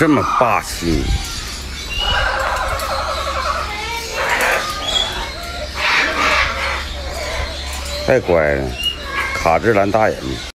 这么霸气。太乖了卡姿兰大眼。睛